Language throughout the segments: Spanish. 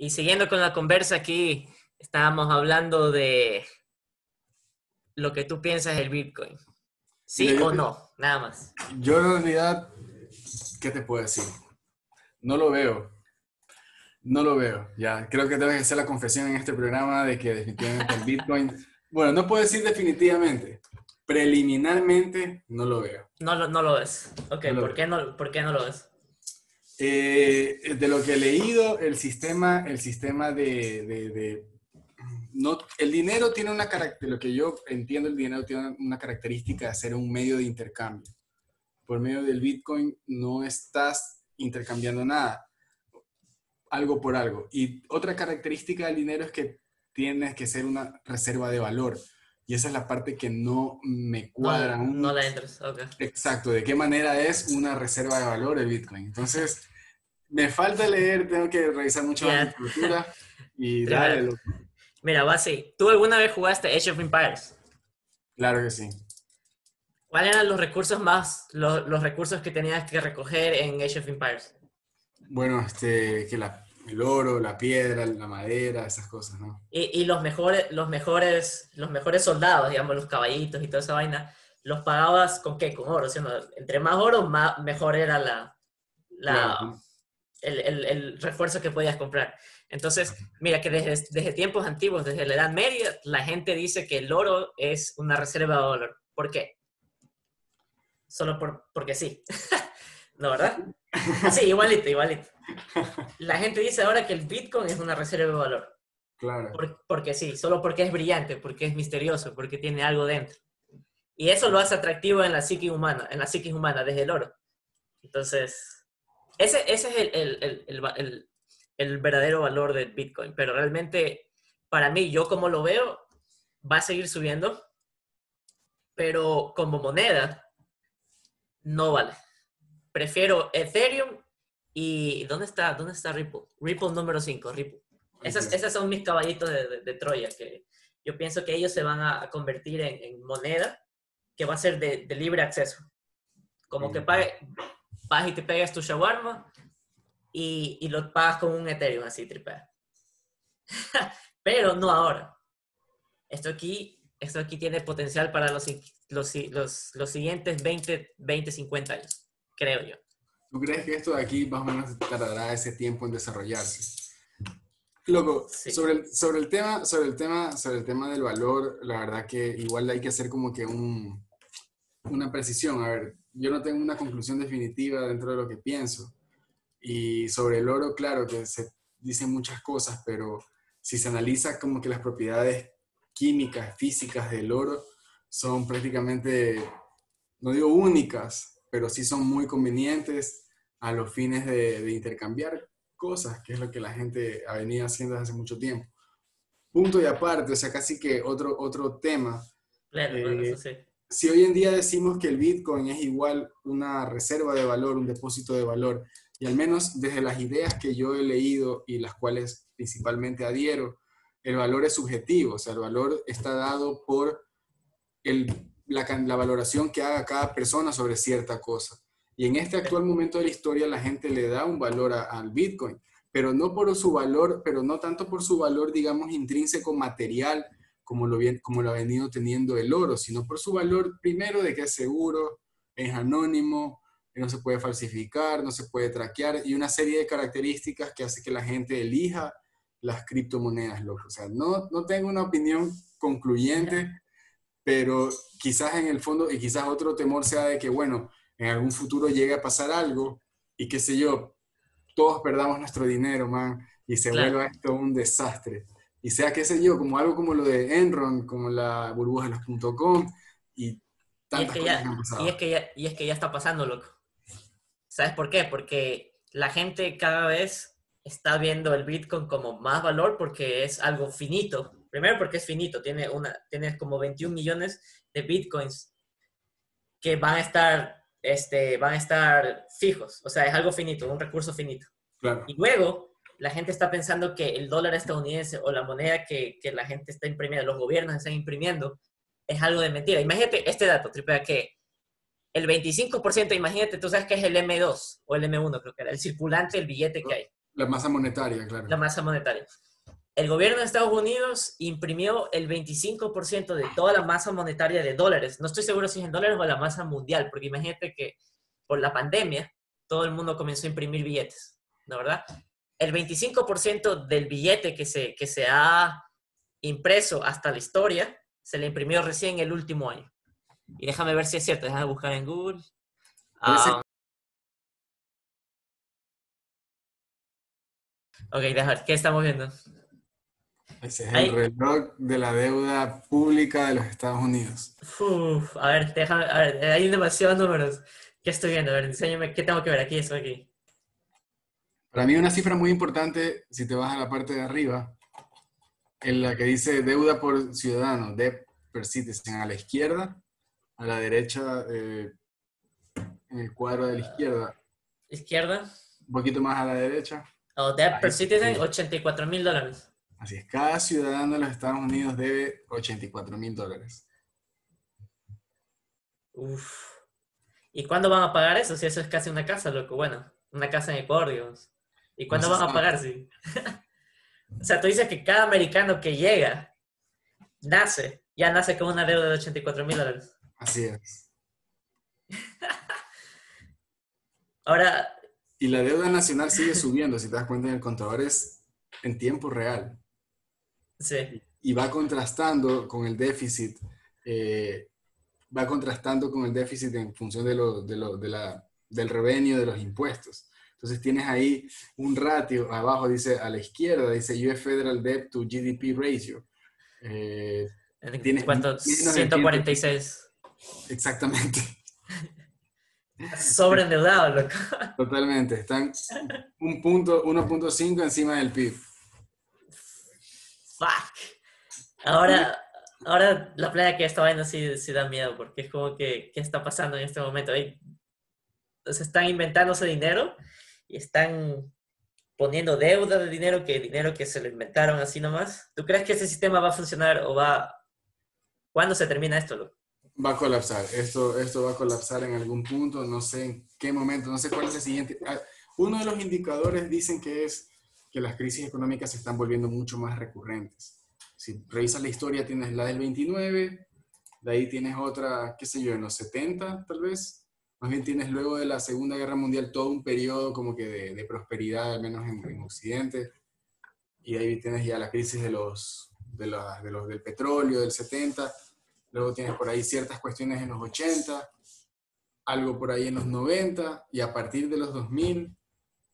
y siguiendo con la conversa aquí, estábamos hablando de lo que tú piensas del Bitcoin. ¿Sí yo o no? Nada más. Yo en realidad, ¿qué te puedo decir? No lo veo. No lo veo. Ya, creo que tengo que hacer la confesión en este programa de que definitivamente el Bitcoin, bueno, no puedo decir definitivamente, preliminarmente no lo veo. No lo, no lo ves. Ok, No lo ¿por, veo. qué no, ¿por qué no lo ves? Eh, de lo que he leído, el sistema, el sistema de, de- de- no, el dinero tiene una característica, lo que yo entiendo, el dinero tiene una característica de ser un medio de intercambio. Por medio del Bitcoin no estás intercambiando nada, algo por algo. Y otra característica del dinero es que tienes que ser una reserva de valor. Y esa es la parte que no me cuadra. no la entras. Exacto, de qué manera es una reserva de valor el Bitcoin. Entonces, me falta leer, tengo que revisar mucho Ya. la cultura y Claro. darle. loco. Mira, va así. ¿Tú alguna vez jugaste Age of Empires? Claro que sí. ¿Cuáles eran los recursos más, los, los recursos que tenías que recoger en Age of Empires? Bueno, este, que la, el oro, la piedra, la madera, esas cosas, ¿no? Y, y los mejores, los mejores, los mejores soldados, digamos, los caballitos y toda esa vaina, ¿los pagabas con qué? Con oro. ¿sí? Entre más oro, más, mejor era la, la, Claro. El, el- el refuerzo que podías comprar. Entonces, mira que desde, desde tiempos antiguos, desde la Edad Media, la gente dice que el oro es una reserva de valor. ¿Por qué? Solo por, porque sí. ¿No, verdad? Sí, igualito, igualito. La gente dice ahora que el Bitcoin es una reserva de valor. Claro. Por- porque sí, solo porque es brillante, porque es misterioso, porque tiene algo dentro. Y eso lo hace atractivo en la psique humana, en la psique humana, desde el oro. Entonces, ese, ese es el, el- el- el verdadero valor del Bitcoin. Pero realmente, para mí, yo como lo veo, va a seguir subiendo, pero como moneda, no vale. Prefiero Ethereum y... ¿Dónde está, dónde está Ripple? Ripple número 5, Ripple. Esas, esas son mis caballitos de, de- de Troya, que yo pienso que ellos se van a, convertir en, en moneda que va a ser de, de libre acceso. Como que pague, vas y te pegas tu shawarma y, y lo pagas con un Ethereum así, tripea. Pero no ahora. Esto aquí, esto aquí tiene potencial para los, los, los, los siguientes 20, 20, 50 años, creo yo. ¿Tú crees que esto de aquí más o menos tardará ese tiempo en desarrollarse? Loco, Sí. sobre, el, sobre, el tema, sobre, el tema, sobre el tema del valor, la verdad que igual hay que hacer como que un, una precisión. A ver, yo no tengo una conclusión definitiva dentro de lo que pienso. Y sobre el oro, claro que se dicen muchas cosas, pero si se analiza como que las propiedades químicas, físicas del oro son prácticamente, no digo únicas, pero sí son muy convenientes a los fines de, de intercambiar cosas, que es lo que la gente ha venido haciendo desde hace mucho tiempo. Punto y aparte, o sea, casi que otro, otro tema. Claro, Eh, bueno, eso sí. Si hoy en día decimos que el Bitcoin es igual una reserva de valor, un depósito de valor, y al menos desde las ideas que yo he leído y las cuales principalmente adhiero, el valor es subjetivo, o sea, el valor está dado por la, valoración que haga cada persona sobre cierta cosa. Y en este actual momento de la historia la gente le da un valor al Bitcoin, pero no por su valor, pero no tanto por su valor, digamos, intrínseco material, como lo, bien, como lo ha venido teniendo el oro, sino por su valor primero de que es seguro, es anónimo, no se puede falsificar, no se puede traquear y una serie de características que hace que la gente elija las criptomonedas, loco. O sea, no, no tengo una opinión concluyente, pero quizás en el fondo, y quizás otro temor sea de que, bueno, en algún futuro llegue a pasar algo y qué sé yo, todos perdamos nuestro dinero, man, y se Claro. vuelva esto un desastre. Y sea, qué sé yo, como algo como lo de Enron, como la burbuja de los .com y Y es, tantas que cosas ya, que han pasado. y, es que ya, y es que ya está pasando, loco. ¿Sabes por qué? Porque la gente cada vez está viendo el Bitcoin como más valor porque es algo finito. Primero porque es finito, tiene, una, tiene como 21 millones de Bitcoins que van a estar, este, van a estar fijos. O sea, es algo finito, un recurso finito. Claro. Y luego la gente está pensando que el dólar estadounidense o la moneda que, que la gente está imprimiendo, los gobiernos están imprimiendo, es algo de mentira. Imagínate este dato, tripea, que el 25%, imagínate, tú sabes que es el M2 o el M1, creo que era, el circulante, el billete que hay. La masa monetaria, claro. La masa monetaria. El gobierno de Estados Unidos imprimió el 25% de toda la masa monetaria de dólares. No estoy seguro si es en dólares o la masa mundial, porque imagínate que por la pandemia todo el mundo comenzó a imprimir billetes, ¿no verdad? El 25% del billete que se, que se ha impreso hasta la historia se le imprimió recién el último año. Y déjame ver si es cierto, déjame buscar en Google. Ah, ok, déjame ver, ¿qué estamos viendo? Ese es el reloj de la deuda pública de los Estados Unidos. Uf, a ver, déjame, a ver, hay demasiados números. ¿Qué estoy viendo? A ver, enséñame, ¿qué tengo que ver aquí? Eso aquí. Para mí una cifra muy importante, si te vas a la parte de arriba, en la que dice deuda por ciudadano, debt per citizen, a la izquierda, a la derecha, eh, en el cuadro de la izquierda. ¿Izquierda? Un poquito más a la derecha. Oh, debt per citizen, 84 mil dólares. Así es, cada ciudadano de los Estados Unidos debe 84 mil dólares. Uf. ¿Y cuándo van a pagar eso? Si eso es casi una casa, loco. Bueno, una casa en Ecuador, digamos. ¿Y cuándo van a pagar? Sí. o sea, tú dices que cada americano que llega, nace, ya nace con una deuda de 84 mil dólares. Así es. Ahora... Y la deuda nacional sigue subiendo, si te das cuenta en el contador es en tiempo real. Y va contrastando con el déficit, eh, va contrastando con el déficit en función de lo, de lo, de la, del revenio de los impuestos. Entonces tienes ahí un ratio, abajo dice a la izquierda, dice US Federal Debt to GDP Ratio. Eh, ¿Tienes cuánto? 146. Exactamente. Sobreendeudado, loco. Totalmente. Están un punto, 1.5 encima del PIB fuck. Ahora, ahora la playa que está viendo sí, sí, da miedo, porque es como que, ¿qué está pasando en este momento? Se están inventándose dinero y están poniendo deuda de dinero, que dinero que se lo inventaron así nomás. ¿Tú crees que ese sistema va a funcionar o va... ¿Cuándo se termina esto? Va a colapsar. Esto, esto va a colapsar en algún punto, no sé en qué momento, no sé cuál es el siguiente. Ah, uno de los indicadores dicen que es que las crisis económicas se están volviendo mucho más recurrentes. Si revisas la historia, tienes la del 29, de ahí tienes otra, qué sé yo, en los 70 tal vez. Más bien tienes luego de la Segunda Guerra Mundial todo un periodo como que de, prosperidad, al menos en, Occidente. Y ahí tienes ya la crisis de los, de, de los del petróleo del 70. Luego tienes por ahí ciertas cuestiones en los 80, algo por ahí en los 90, y a partir de los 2000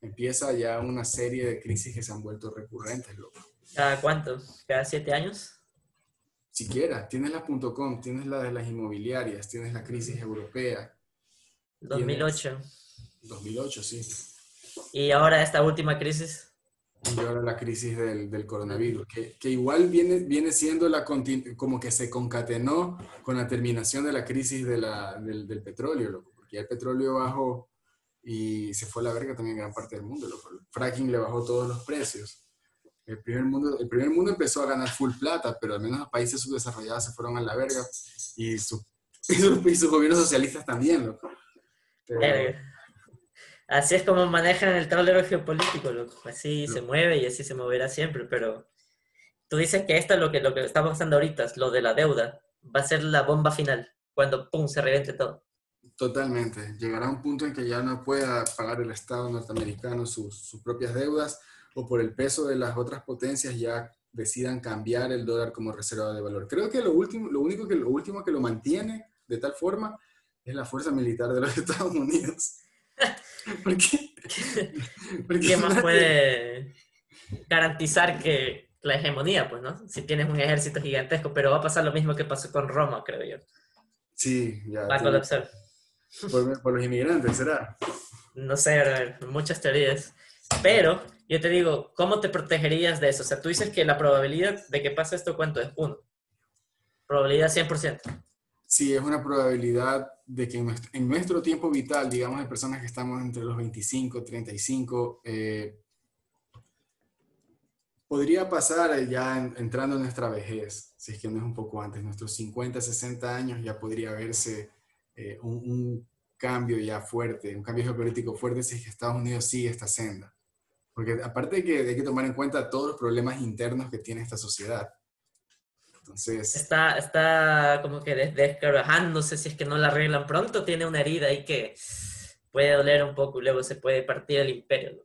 empieza ya una serie de crisis que se han vuelto recurrentes. Loco. ¿Cada cuánto? ¿Cada siete años? Siquiera. Tienes la .com, tienes la de las inmobiliarias, tienes la crisis europea. 2008. 2008, sí. ¿Y ahora esta última crisis? Y ahora la crisis del, del coronavirus, que, que, igual viene, viene siendo la como que se concatenó con la terminación de la crisis de la, del, del petróleo, loco, porque el petróleo bajó y se fue a la verga también gran parte del mundo. El fracking le bajó todos los precios. El primer, mundo, el primer mundo empezó a ganar full plata, pero al menos los países subdesarrollados se fueron a la verga y, su, y, sus gobiernos socialistas también, loco. Así es como manejan el tablero geopolítico, loco. Así se mueve y así se moverá siempre, pero tú dices que esto es lo que, lo que está pasando ahorita, lo de la deuda, va a ser la bomba final, cuando pum, se reviente todo. Totalmente. Llegará un punto en que ya no pueda pagar el Estado norteamericano sus, propias deudas o por el peso de las otras potencias ya decidan cambiar el dólar como reserva de valor. Creo que lo, último, lo, único que, lo último que lo mantiene de tal forma es la fuerza militar de los Estados Unidos. ¿Por qué? ¿Qué más puede garantizar que la hegemonía, pues, ¿no? Si tienes un ejército gigantesco, pero va a pasar lo mismo que pasó con Roma, creo yo. Sí, ya. Va a colapsar. Por, los inmigrantes, ¿será? No sé, muchas teorías. Pero yo te digo, ¿cómo te protegerías de eso? O sea, tú dices que la probabilidad de que pase esto, ¿cuánto es? Uno. Probabilidad 100%. Sí, es una probabilidad de que en nuestro, tiempo vital, digamos, de personas que estamos entre los 25, 35, eh, podría pasar ya entrando en nuestra vejez, si es que no es un poco antes, nuestros 50, 60 años, ya podría verse eh, un, cambio ya fuerte, un cambio geopolítico fuerte si es que Estados Unidos sigue esta senda. Porque aparte de que hay que tomar en cuenta todos los problemas internos que tiene esta sociedad. Entonces... Está, está como que descarajándose si es que no la arreglan pronto, tiene una herida ahí que puede doler un poco y luego se puede partir el imperio.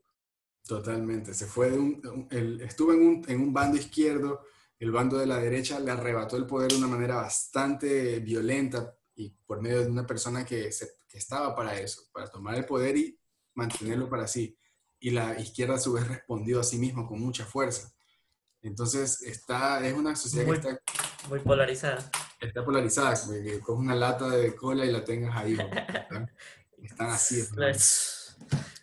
Totalmente, se fue de un, estuvo en un, en un bando izquierdo, el bando de la derecha le arrebató el poder de una manera bastante violenta y por medio de una persona que, se, que estaba para eso, para tomar el poder y mantenerlo para sí y la izquierda a su vez respondió a sí mismo con mucha fuerza. Entonces, está, es una sociedad muy, que está... Muy polarizada. Está polarizada, que coges una lata de cola y la tengas ahí. Están, así.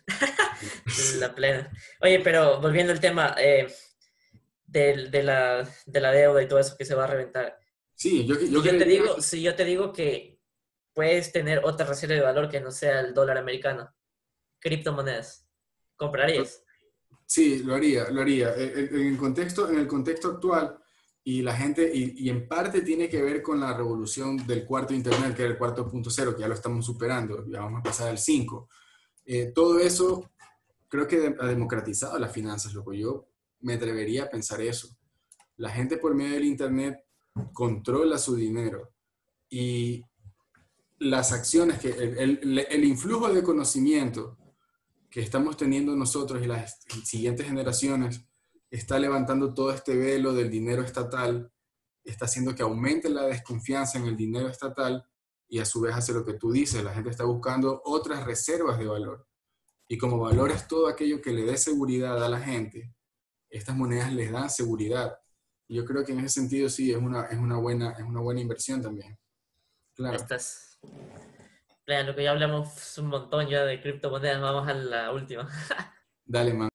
la plena. Oye, pero volviendo al tema eh, de, de, la, de, la, deuda y todo eso que se va a reventar. Sí, yo, yo, yo te digo, Si yo te digo que puedes tener otra reserva de valor que no sea el dólar americano, criptomonedas. ¿Comprarías? Sí, lo haría, lo haría. Eh, eh, en el contexto, en el contexto actual, y la gente, y, en parte tiene que ver con la revolución del cuarto Internet, que era el cuarto punto cero, que ya lo estamos superando, ya vamos a pasar al 5. Eh, todo eso creo que ha democratizado las finanzas, lo que yo me atrevería a pensar eso. La gente por medio del Internet controla su dinero y las acciones, que el influjo de conocimiento que estamos teniendo nosotros y las siguientes generaciones está levantando todo este velo del dinero estatal, está haciendo que aumente la desconfianza en el dinero estatal y a su vez hace lo que tú dices, la gente está buscando otras reservas de valor. Y como valor es todo aquello que le dé seguridad a la gente, estas monedas les dan seguridad. Y yo creo que en ese sentido sí, es una, es una, buena, es una buena inversión también. Lo que ya hablamos un montón ya de criptomonedas, vamos a la última. Dale, man.